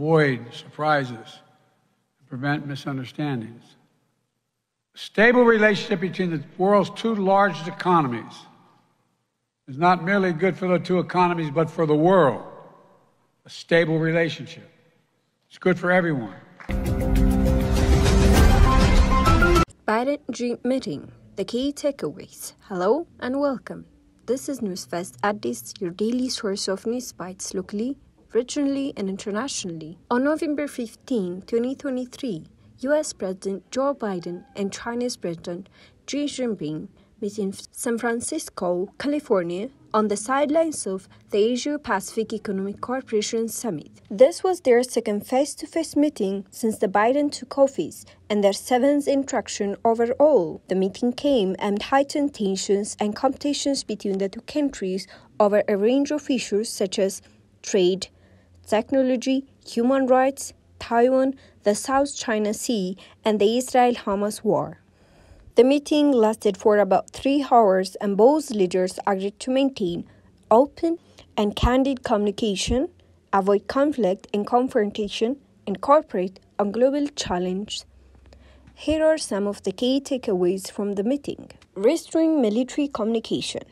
avoid surprises, and prevent misunderstandings. A stable relationship between the world's two largest economies is not merely good for the two economies, but for the world. A stable relationship. It's good for everyone. Biden Dream Meeting. The key takeaways. Hello and welcome. This is Newsfest Addis, your daily source of news bites locally, regionally, and internationally. On November 15, 2023, US President Joe Biden and Chinese President Xi Jinping met in San Francisco, California, on the sidelines of the Asia Pacific Economic Cooperation Summit. This was their second face to face meeting since the Biden took office and their seventh interaction overall. The meeting came amid heightened tensions and competitions between the two countries over a range of issues such as trade, technology, human rights, Taiwan, the South China Sea, and the Israel Hamas war. The meeting lasted for about three hours, and both leaders agreed to maintain open and candid communication, avoid conflict and confrontation, and cooperate on global challenges. Here are some of the key takeaways from the meeting. Restoring military communication.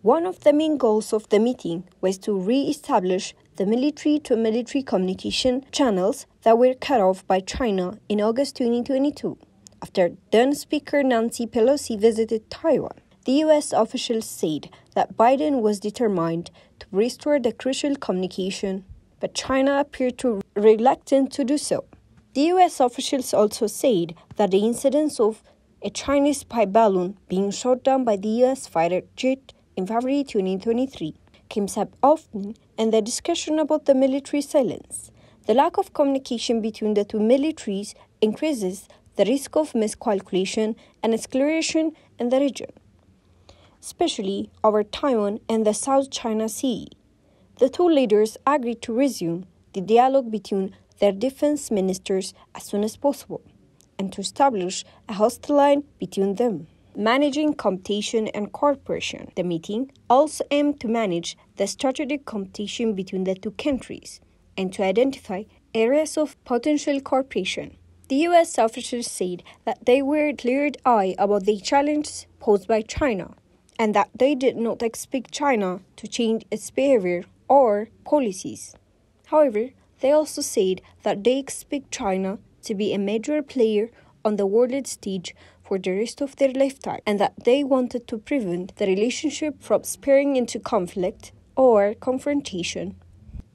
One of the main goals of the meeting was to re establish the military to military communication channels that were cut off by China in August 2022 after then Speaker Nancy Pelosi visited Taiwan. The U.S. officials said that Biden was determined to restore the crucial communication, but China appeared to reluctant to do so. The U.S. officials also said that the incidence of a Chinese spy balloon being shot down by the U.S. fighter jet in February 2023 came up often in the discussion about the military silence. The lack of communication between the two militaries increases the risk of miscalculation and escalation in the region, especially over Taiwan and the South China Sea. The two leaders agreed to resume the dialogue between their defense ministers as soon as possible and to establish a hostile line between them. Managing competition and cooperation. The meeting also aimed to manage the strategic competition between the two countries and to identify areas of potential cooperation. The US officials said that they were clear eyed about the challenges posed by China and that they did not expect China to change its behavior or policies. However, they also said that they expect China to be a major player on the world stage for the rest of their lifetime and that they wanted to prevent the relationship from spiraling into conflict or confrontation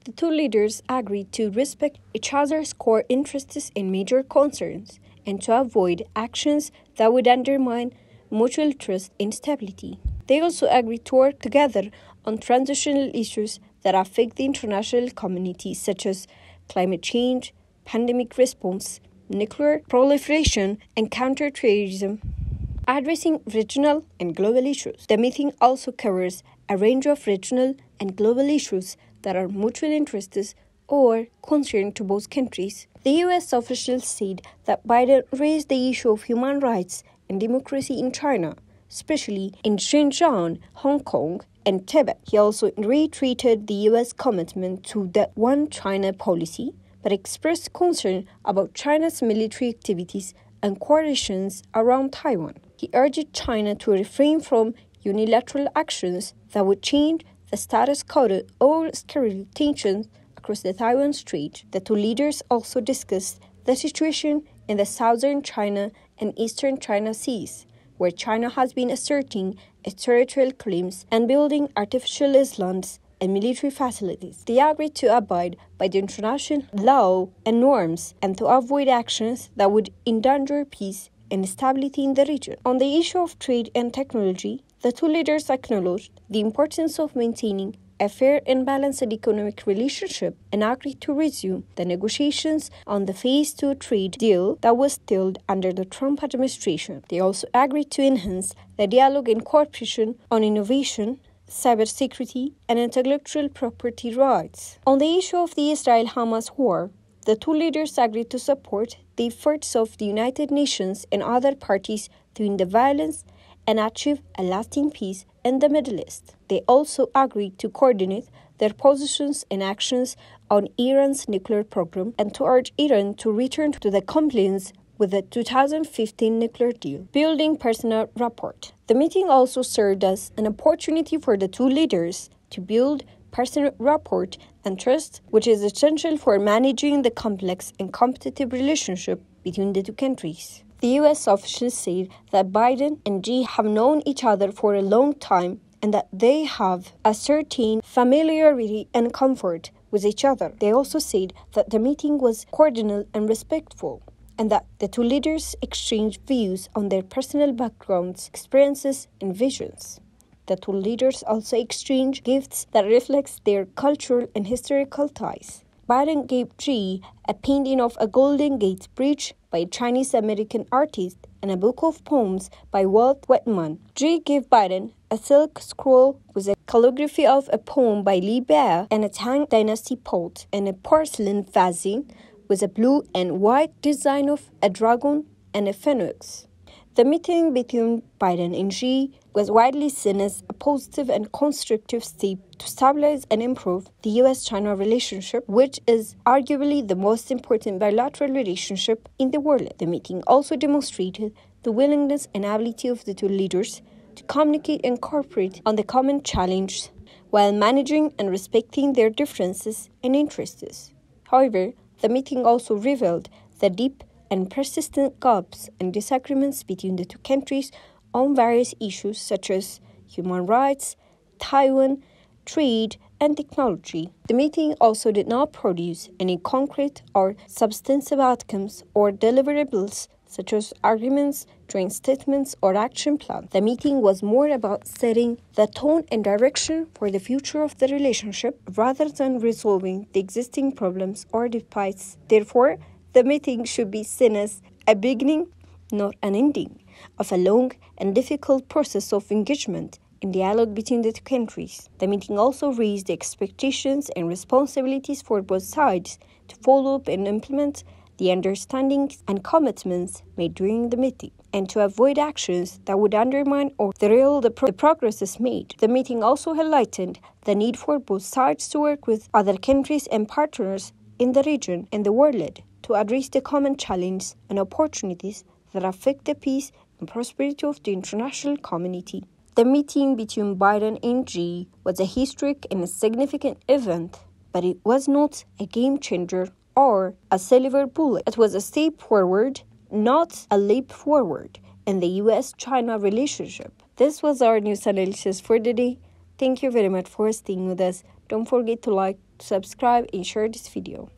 the two leaders agreed to respect each other's core interests and major concerns and to avoid actions that would undermine mutual trust and stability. They also agreed to work together on transitional issues that affect the international community, such as climate change, pandemic response, nuclear proliferation, and counterterrorism. Addressing regional and global issues. The meeting also covers a range of regional and global issues that are mutual interests or concern to both countries. The US officials said that Biden raised the issue of human rights and democracy in China, especially in Xinjiang, Hong Kong, and Tibet. He also reiterated the US commitment to the One China policy, but expressed concern about China's military activities and coalitions around Taiwan. He urged China to refrain from unilateral actions that would change the status quo or security tensions across the Taiwan Strait. The two leaders also discussed the situation in the southern China and eastern China seas, where China has been asserting its territorial claims and building artificial islands and military facilities. They agreed to abide by the international law and norms and to avoid actions that would endanger peace and stability in the region. On the issue of trade and technology, the two leaders acknowledged the importance of maintaining a fair and balanced economic relationship and agreed to resume the negotiations on the phase 2 trade deal that was stalled under the Trump administration. They also agreed to enhance the dialogue and cooperation on innovation, cybersecurity, and intellectual property rights. On the issue of the Israel Hamas war, the two leaders agreed to support the efforts of the United Nations and other parties to end the violence and achieve a lasting peace in the Middle East. They also agreed to coordinate their positions and actions on Iran's nuclear program and to urge Iran to return to the compliance with the 2015 nuclear deal, building personal rapport. The meeting also served as an opportunity for the two leaders to build personal rapport and trust, which is essential for managing the complex and competitive relationship between the two countries. The US officials said that Biden and Xi have known each other for a long time and that they have a certain familiarity and comfort with each other. They also said that the meeting was cordial and respectful and that the two leaders exchanged views on their personal backgrounds, experiences, and visions. The two leaders also exchanged gifts that reflects their cultural and historical ties. Biden gave Xi a painting of a Golden Gate Bridge by a Chinese American artist and a book of poems by Walt Whitman. Xi gave Biden a silk scroll with a calligraphy of a poem by Li Bai and a Tang Dynasty pot and a porcelain vase with a blue and white design of a dragon and a phoenix. The meeting between Biden and Xi was widely seen as a positive and constructive step to stabilize and improve the US China relationship, which is arguably the most important bilateral relationship in the world. The meeting also demonstrated the willingness and ability of the two leaders to communicate and cooperate on the common challenge while managing and respecting their differences and interests. However, the meeting also revealed the deep and persistent gaps and disagreements between the two countries on various issues such as human rights, Taiwan, trade, and technology. The meeting also did not produce any concrete or substantive outcomes or deliverables such as arguments, joint statements, or action plans. The meeting was more about setting the tone and direction for the future of the relationship rather than resolving the existing problems or disputes. Therefore, the meeting should be seen as a beginning, not an ending, of a long and difficult process of engagement in dialogue between the two countries. The meeting also raised the expectations and responsibilities for both sides to follow up and implement the understandings and commitments made during the meeting, and to avoid actions that would undermine or derail the, pro- the progresses made. The meeting also highlighted the need for both sides to work with other countries and partners in the region and the world to address the common challenges and opportunities that affect the peace and prosperity of the international community. The meeting between Biden and Xi was a historic and significant event, but it was not a game changer or a silver bullet. It was a step forward, not a leap forward in the US China relationship. This was our news analysis for today. Thank you very much for staying with us. Don't forget to like, subscribe, and share this video.